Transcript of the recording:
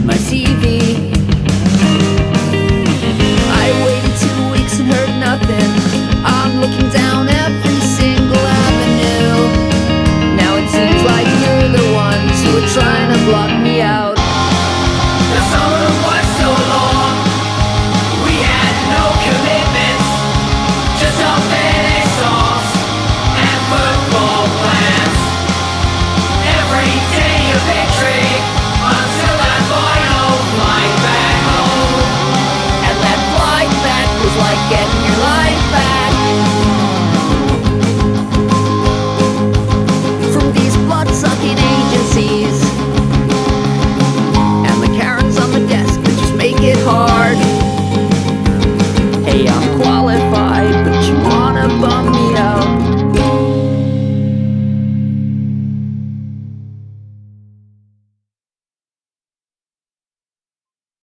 with my CV. I waited two weeks and heard nothing. I'm looking down every single avenue. Now it seems like you're the ones who are trying to block me like getting